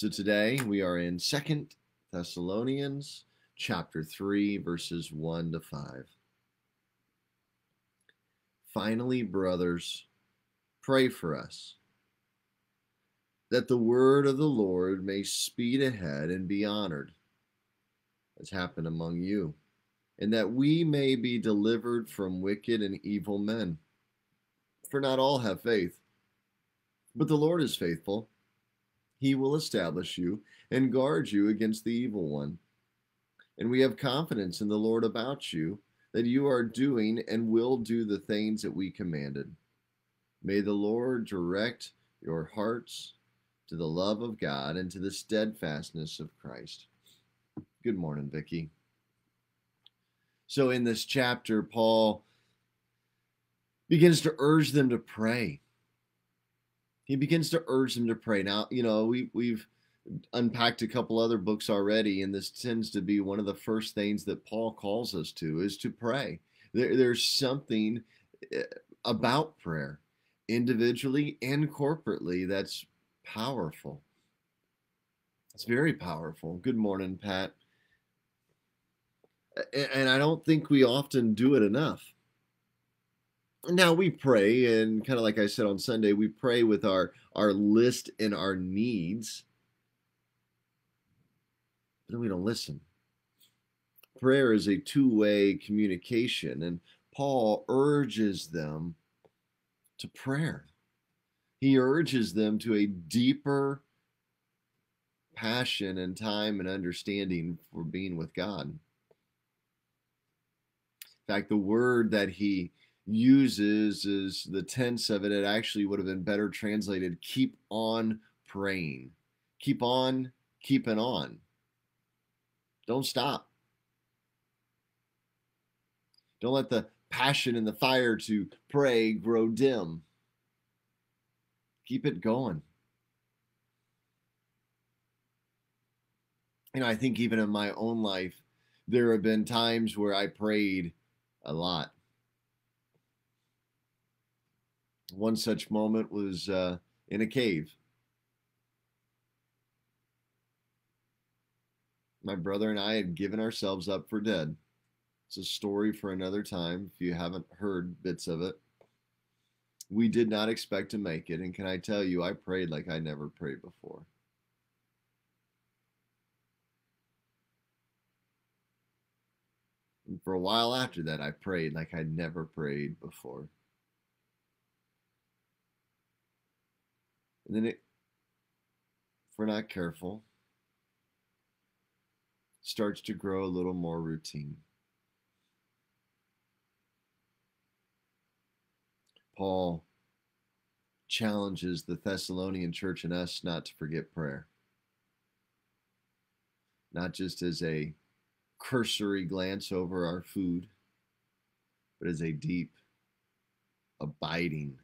So today we are in Second Thessalonians chapter 3 verses 1 to 5. Finally, brothers, pray for us that the word of the Lord may speed ahead and be honored, as happened among you, and that we may be delivered from wicked and evil men. For not all have faith, but the Lord is faithful. He will establish you and guard you against the evil one. And we have confidence in the Lord about you that you are doing and will do the things that we commanded. May the Lord direct your hearts to the love of God and to the steadfastness of Christ. Good morning, Vicki. So, in this chapter, Paul begins to urge them to pray. He begins to urge them to pray. Now, you know, we, we've unpacked a couple other books already, and this tends to be one of the first things that Paul calls us to is to pray. There, there's something eh, about prayer, individually and corporately, that's powerful. It's very powerful. Good morning, Pat. And I don't think we often do it enough. Now we pray, and kind of like I said on Sunday, we pray with our, our list and our needs but then we don't listen. Prayer is a two way communication, and Paul urges them to prayer. He urges them to a deeper passion and time and understanding for being with God. In fact, the word that he uses is the tense of it. It actually would have been better translated keep on praying. Keep on keeping on. Don't stop. Don't let the passion and the fire to pray grow dim. Keep it going. You know, I think even in my own life, there have been times where I prayed a lot. One such moment was uh, in a cave. my brother and I had given ourselves up for dead. It's a story for another time if you haven't heard bits of it. We did not expect to make it, and can I tell you, I prayed like I never prayed before. And for a while after that, I prayed like I'd never prayed before. And then it, if we're not careful, starts to grow a little more routine. Paul challenges the Thessalonian church and us not to forget prayer. Not just as a cursory glance over our food, but as a deep, abiding,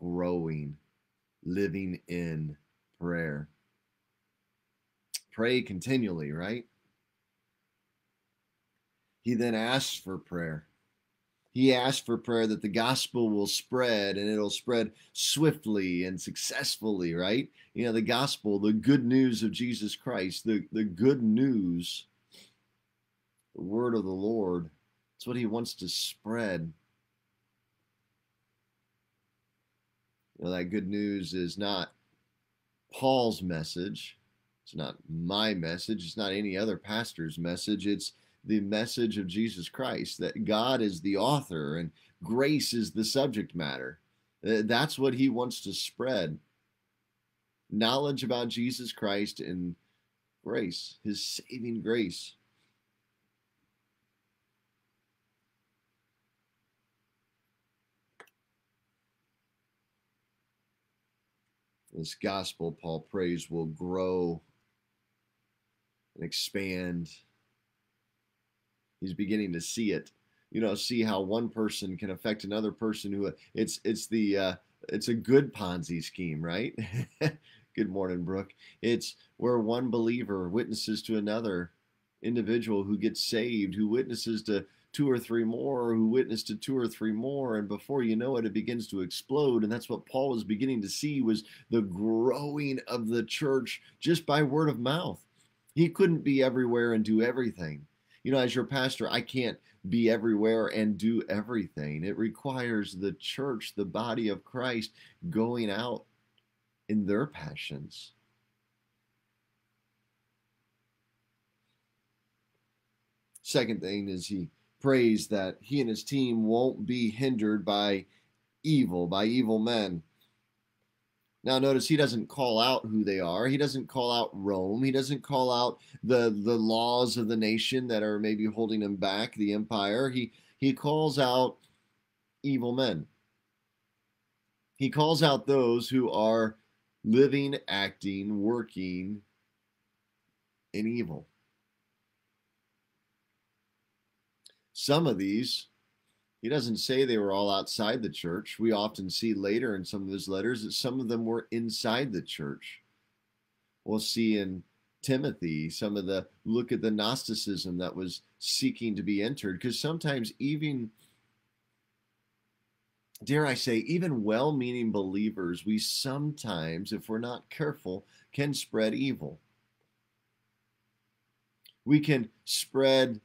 growing, living in prayer. Pray continually, right? He then asks for prayer. He asks for prayer that the gospel will spread and it'll spread swiftly and successfully, right? You know, the gospel, the good news of Jesus Christ, the, the good news, the word of the Lord. It's what he wants to spread. Know, that good news is not Paul's message. It's not my message. It's not any other pastor's message. It's the message of Jesus Christ, that God is the author and grace is the subject matter. Uh, that's what he wants to spread. Knowledge about Jesus Christ and grace, his saving grace. This gospel, Paul prays, will grow and expand. He's beginning to see it. You know see how one person can affect another person who it's it's the uh, it's a good ponzi scheme right? Good morning brooke. It's where one believer witnesses to another individual who gets saved who witnesses to two or three more, who witness to two or three more, and before you know it, it begins to explode. And that's what Paul was beginning to see was the growing of the church just by word of mouth. He couldn't be everywhere and do everything. You know, as your pastor, I can't be everywhere and do everything. It requires the church, the body of Christ, going out in their passions. Second thing is he prays that he and his team won't be hindered by evil, by evil men. Now notice he doesn't call out who they are. He doesn't call out Rome. He doesn't call out the the laws of the nation that are maybe holding him back, the empire. He he calls out evil men. He calls out those who are living, acting, working in evil. Some of these he doesn't say they were all outside the church. We often see later in some of his letters that some of them were inside the church. We'll see in Timothy some of the look at the Gnosticism that was seeking to be entered, because sometimes even, dare I say, even well meaning believers, we sometimes, if we're not careful, can spread evil. We can spread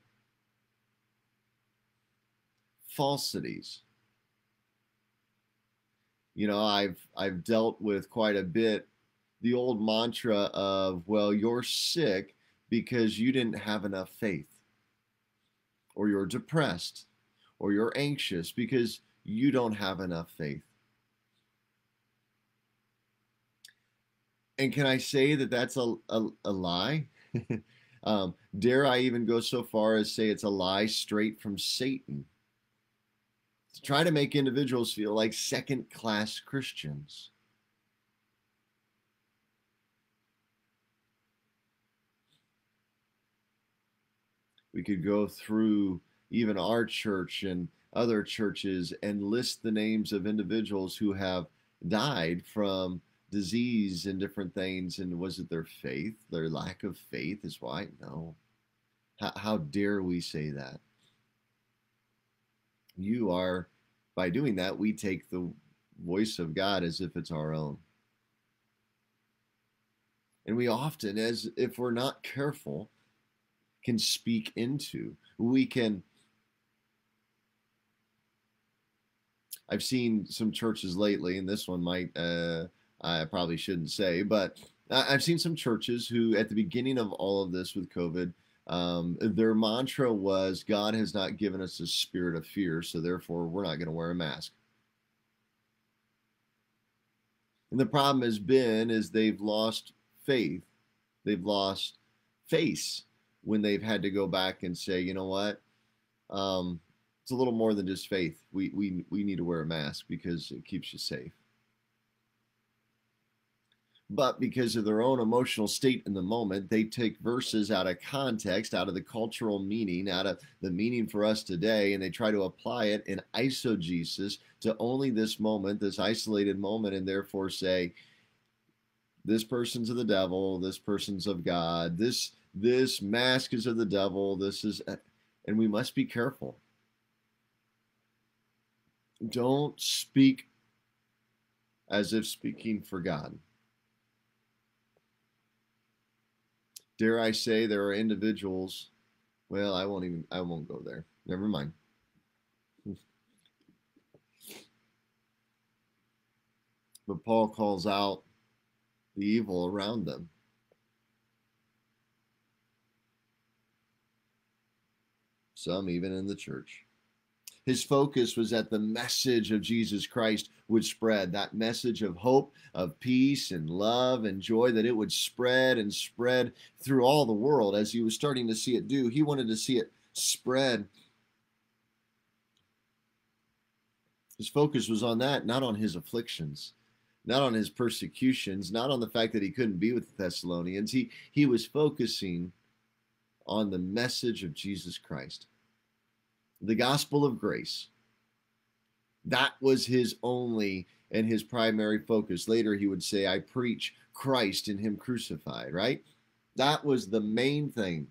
falsities. You know, I've I've dealt with quite a bit the old mantra of, well, you're sick because you didn't have enough faith. Or you're depressed, or you're anxious because you don't have enough faith. And can I say that that's a, a, a lie? um, dare I even go so far as say it's a lie straight from Satan? To try to make individuals feel like second class Christians. We could go through even our church and other churches and list the names of individuals who have died from disease and different things. And was it their faith? Their lack of faith is why? No. How, how dare we say that? You are, by doing that, we take the voice of God as if it's our own. And we often, as if we're not careful, can speak into. We can. I've seen some churches lately, and this one might, uh, I probably shouldn't say, but I've seen some churches who, at the beginning of all of this with COVID, um, their mantra was God has not given us a spirit of fear, so therefore we're not going to wear a mask. And the problem has been is they've lost faith. They've lost face when they've had to go back and say, you know what? Um, it's a little more than just faith. We, we, we need to wear a mask because it keeps you safe but because of their own emotional state in the moment, they take verses out of context, out of the cultural meaning, out of the meaning for us today, and they try to apply it in eisegesis to only this moment, this isolated moment, and therefore say, this person's of the devil, this person's of God, this this mask is of the devil, this is and we must be careful. Don't speak as if speaking for God. Dare I say, there are individuals. Well, I won't even. I won't go there. Never mind. But Paul calls out the evil around them. Some even in the church. His focus was that the message of Jesus Christ would spread, that message of hope, of peace and love and joy, that it would spread and spread through all the world as he was starting to see it do. He wanted to see it spread. His focus was on that, not on his afflictions, not on his persecutions, not on the fact that he couldn't be with the Thessalonians. He, he was focusing on the message of Jesus Christ the gospel of grace. That was his only and his primary focus. Later, he would say, I preach Christ and him crucified, right? That was the main thing.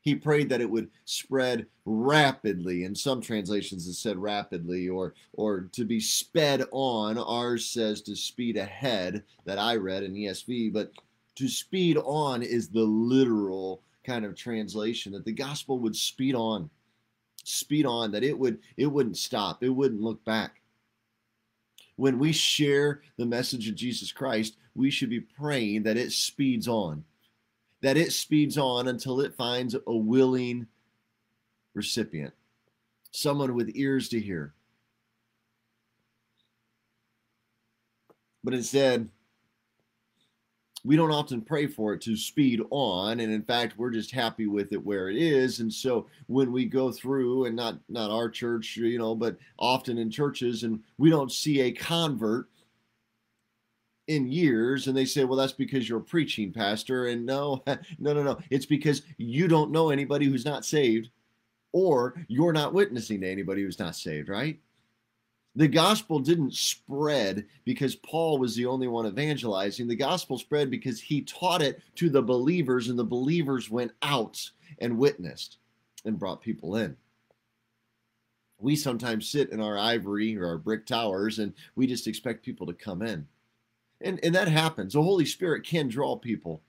He prayed that it would spread rapidly. In some translations, it said rapidly, or or to be sped on. Ours says to speed ahead. That I read in ESV, but to speed on is the literal kind of translation that the gospel would speed on, speed on. That it would it wouldn't stop. It wouldn't look back. When we share the message of Jesus Christ, we should be praying that it speeds on that it speeds on until it finds a willing recipient, someone with ears to hear. But instead, we don't often pray for it to speed on and in fact we're just happy with it where it is. And so when we go through and not not our church you know but often in churches and we don't see a convert in years and they say well that's because you're a preaching pastor and no no no no. It's because you don't know anybody who's not saved or you're not witnessing to anybody who's not saved right the gospel didn't spread because Paul was the only one evangelizing. The gospel spread because he taught it to the believers, and the believers went out and witnessed and brought people in. We sometimes sit in our ivory or our brick towers and we just expect people to come in. And, and that happens. The Holy Spirit can draw people,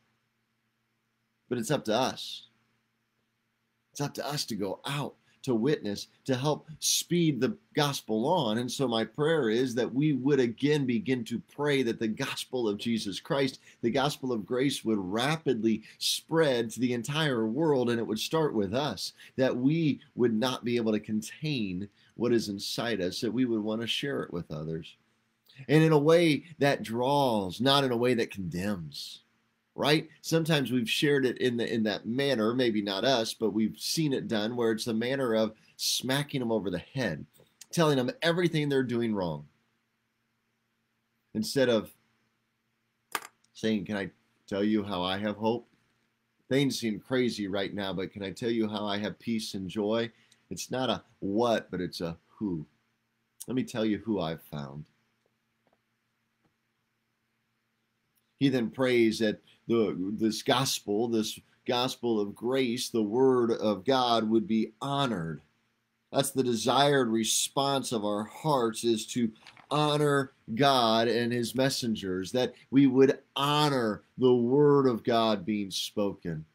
but it's up to us. It's up to us to go out, to witness, to help speed the gospel on. And so, my prayer is that we would again begin to pray that the gospel of Jesus Christ, the gospel of grace, would rapidly spread to the entire world and it would start with us, that we would not be able to contain what is inside us, that we would want to share it with others and in a way that draws, not in a way that condemns. Right? Sometimes we've shared it in the in that manner, maybe not us, but we've seen it done where it's the manner of smacking them over the head, telling them everything they're doing wrong. Instead of saying, Can I tell you how I have hope? Things seem crazy right now, but can I tell you how I have peace and joy? It's not a what, but it's a who. Let me tell you who I've found. He then prays that the this gospel, this gospel of grace, the word of God would be honored. That's the desired response of our hearts is to honor God and his messengers, that we would honor the word of God being spoken.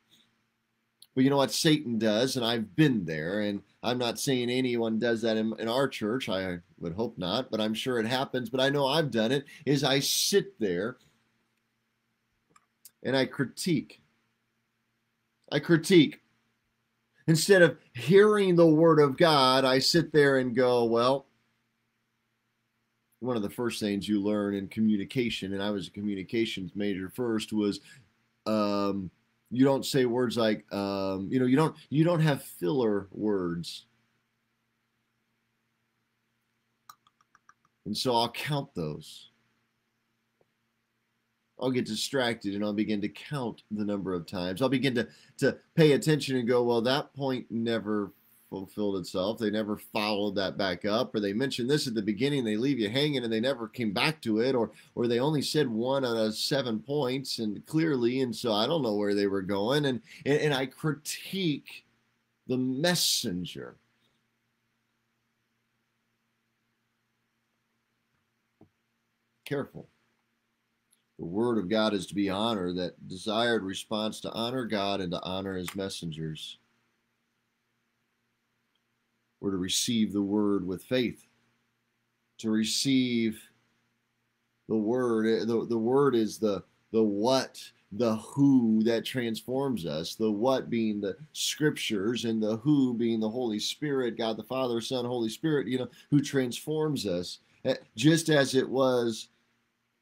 But you know what Satan does, and I've been there, and I'm not saying anyone does that in, in, our church. I would hope not, but I'm sure it happens. But I know I've done it. Is I sit there and I critique. I critique. Instead of hearing the word of God, I sit there and go, well, one of the first things you learn in communication, and I was a communications major first, was um, you don't say words like um, you know you don't you don't have filler words. And so I'll count those. I'll get distracted and I'll begin to count the number of times. I'll begin to, to pay attention and go, well, that point never fulfilled itself. They never followed that back up, or they mentioned this at the beginning, they leave you hanging and they never came back to it, or or they only said one out of seven points and clearly, and so I don't know where they were going. And and, and I critique the messenger. Careful. The word of God is to be honored, that desired response to honor God and to honor his messengers. We're to receive the word with faith, to receive the word. Eh, the, the word is the, the what, the who that transforms us, the what being the scriptures, and the who being the Holy Spirit, God the Father, Son, Holy Spirit, you know, who transforms us. Eh, just as it was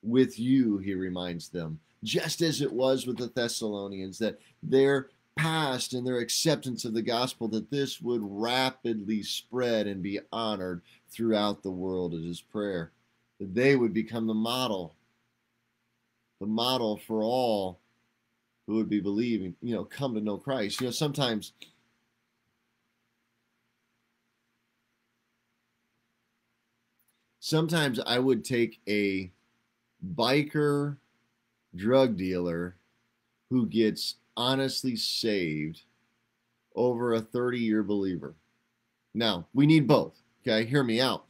with you, he reminds them, just as it was with the Thessalonians, that their past and their acceptance of the gospel, that this would rapidly spread and be honored throughout the world as his prayer. That they would become the model, the model for all who would be believing, you know, come to know Christ. You know, sometimes sometimes I would take a biker drug dealer who gets honestly saved over a 30 year believer. Now, we need both. Okay, hear me out.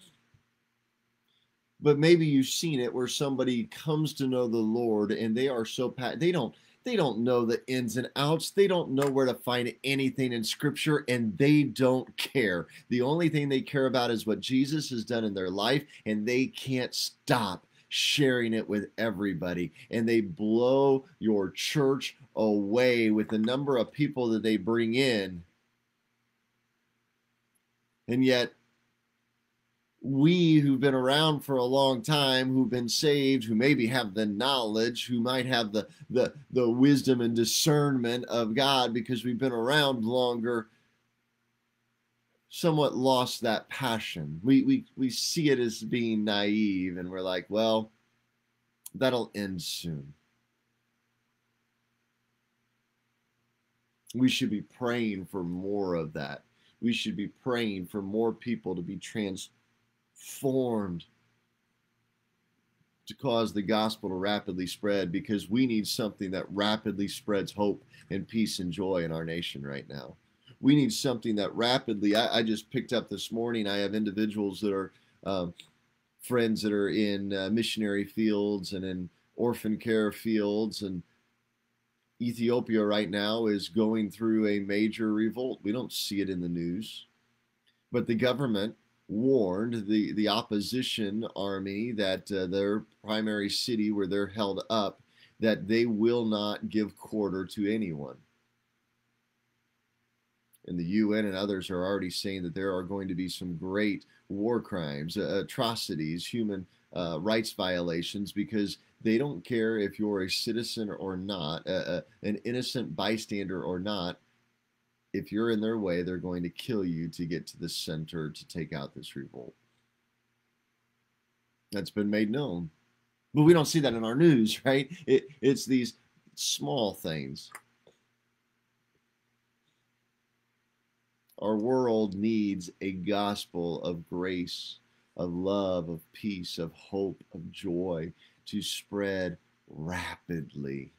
But maybe you've seen it where somebody comes to know the Lord and they are so pat they don't they don't know the ins and outs. They don't know where to find anything in scripture and they don't care. The only thing they care about is what Jesus has done in their life and they can't stop sharing it with everybody. And they blow your church away with the number of people that they bring in. And yet, we who've been around for a long time, who've been saved, who maybe have the knowledge, who might have the the the wisdom and discernment of God because we've been around longer, somewhat lost that passion. We we we see it as being naive and we're like, well, that'll end soon. We should be praying for more of that. We should be praying for more people to be transformed to cause the gospel to rapidly spread because we need something that rapidly spreads hope and peace and joy in our nation right now. We need something that rapidly, I, I just picked up this morning, I have individuals that are um, friends that are in uh, missionary fields and in orphan care fields and Ethiopia right now is going through a major revolt. We don't see it in the news. But the government warned the, the opposition army that uh, their primary city where they're held up that they will not give quarter to anyone. And the UN and others are already saying that there are going to be some great war crimes, uh, atrocities, human uh, rights violations, because they don't care if you're a citizen or not, uh, uh, an innocent bystander or not if you're in their way, they're going to kill you to get to the center to take out this revolt. That's been made known. But we don't see that in our news, right? It, it's these small things. Our world needs a gospel of grace, of love, of peace, of hope, of joy to spread rapidly.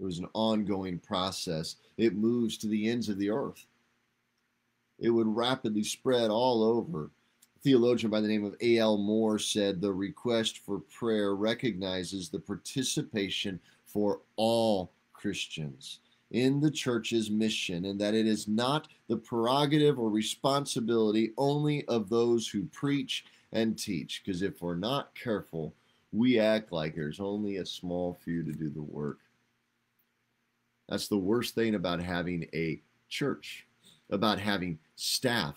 It was an ongoing process. It moves to the ends of the earth. It would rapidly spread all over. A theologian by the name of A.L. Moore said the request for prayer recognizes the participation for all Christians in the church's mission and that it is not the prerogative or responsibility only of those who preach and teach. Because if we're not careful, we act like there's only a small few to do the work. That's the worst thing about having a church, about having staff.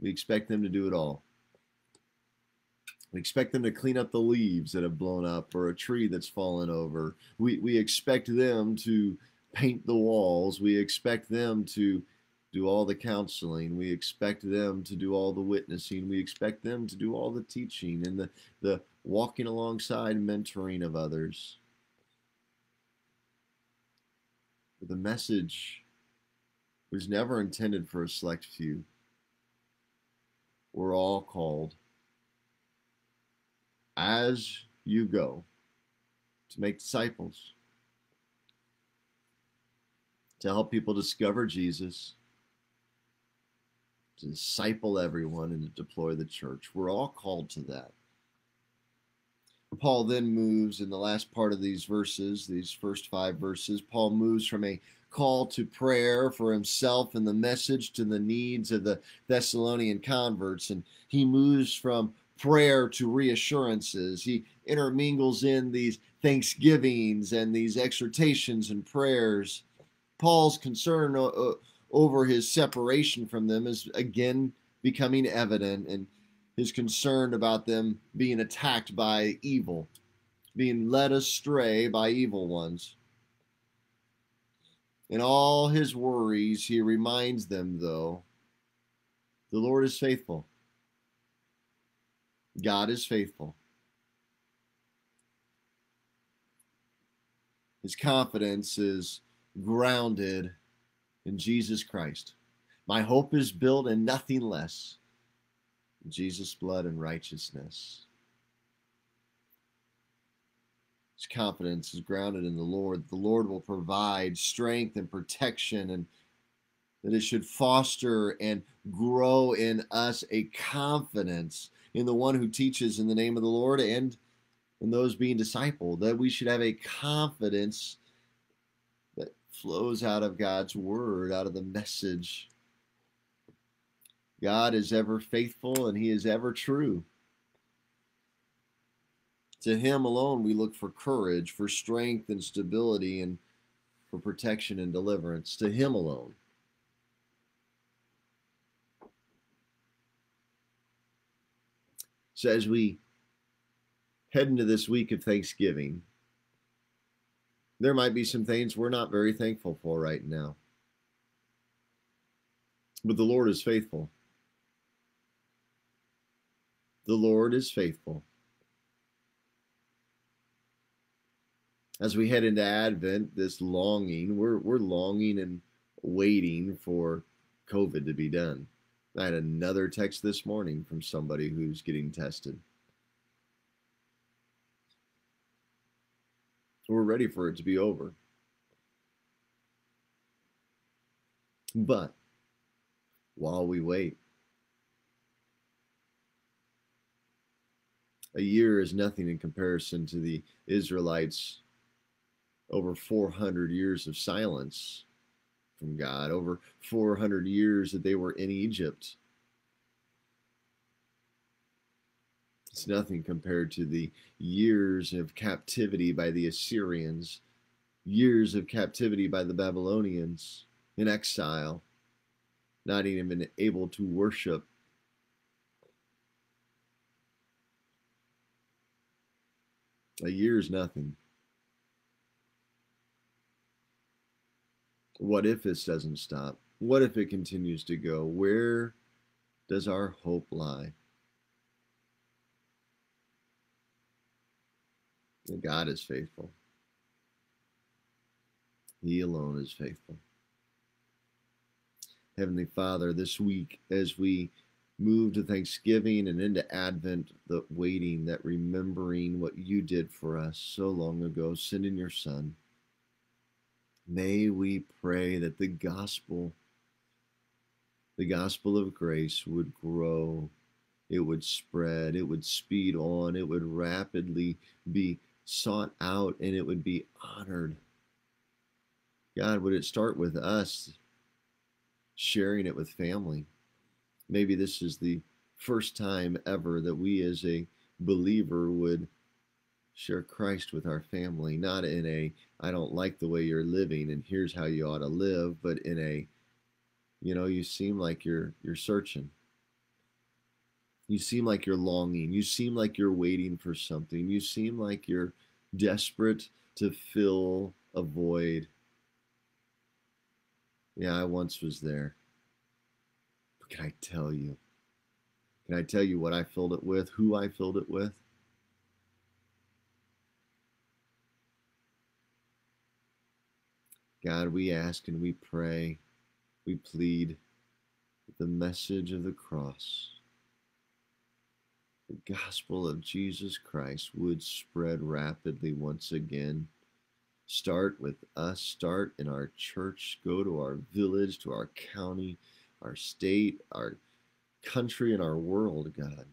We expect them to do it all. We expect them to clean up the leaves that have blown up or a tree that's fallen over. We, we expect them to paint the walls. We expect them to do all the counseling. We expect them to do all the witnessing. We expect them to do all the teaching and the, the walking alongside mentoring of others. But the message was never intended for a select few. We're all called as you go to make disciples, to help people discover Jesus, to disciple everyone, and to deploy the church. We're all called to that. Paul then moves in the last part of these verses, these first five verses, Paul moves from a call to prayer for himself and the message to the needs of the Thessalonian converts. And he moves from prayer to reassurances. He intermingles in these thanksgivings and these exhortations and prayers. Paul's concern over his separation from them is again becoming evident. And his concern about them being attacked by evil, being led astray by evil ones. In all his worries, he reminds them, though, the Lord is faithful. God is faithful. His confidence is grounded in Jesus Christ. My hope is built in nothing less Jesus' blood and righteousness. His confidence is grounded in the Lord. The Lord will provide strength and protection, and that it should foster and grow in us a confidence in the one who teaches in the name of the Lord and in those being discipled, that we should have a confidence flows out of God's word, out of the message. God is ever faithful and he is ever true. To him alone we look for courage, for strength and stability, and for protection and deliverance. To him alone. So as we head into this week of Thanksgiving, there might be some things we're not very thankful for right now. But the Lord is faithful. The Lord is faithful. As we head into Advent, this longing, we're, we're longing and waiting for COVID to be done. I had another text this morning from somebody who's getting tested. We're ready for it to be over. But while we wait, a year is nothing in comparison to the Israelites' over 400 years of silence from God, over 400 years that they were in Egypt. It's nothing compared to the years of captivity by the Assyrians, years of captivity by the Babylonians in exile, not even able to worship. A year is nothing. What if this doesn't stop? What if it continues to go? Where does our hope lie? God is faithful. He alone is faithful. Heavenly Father, this week as we move to Thanksgiving and into Advent, the waiting, that remembering what you did for us so long ago, sending your Son. May we pray that the gospel, the gospel of grace, would grow, it would spread, it would speed on, it would rapidly be sought out, and it would be honored. God, would it start with us sharing it with family? Maybe this is the first time ever that we as a believer would share Christ with our family, not in a I don't like the way you're living and here's how you ought to live, but in a you know, you seem like you're you're searching. You seem like you're longing. You seem like you're waiting for something. You seem like you're desperate to fill a void. Yeah, I once was there. But can I tell you? Can I tell you what I filled it with? Who I filled it with? God, we ask and we pray, we plead the message of the cross, the gospel of Jesus Christ would spread rapidly once again. Start with us, start in our church, go to our village, to our county, our state, our country, and our world, God.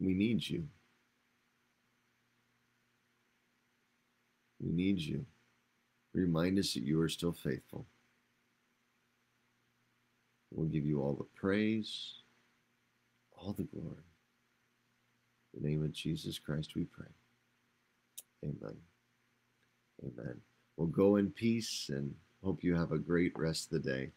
We need you. We need you. Remind us that you are still faithful. We'll give you all the praise, all the glory. In the name of Jesus Christ, we pray. Amen. Amen. We'll go in peace and hope you have a great rest of the day.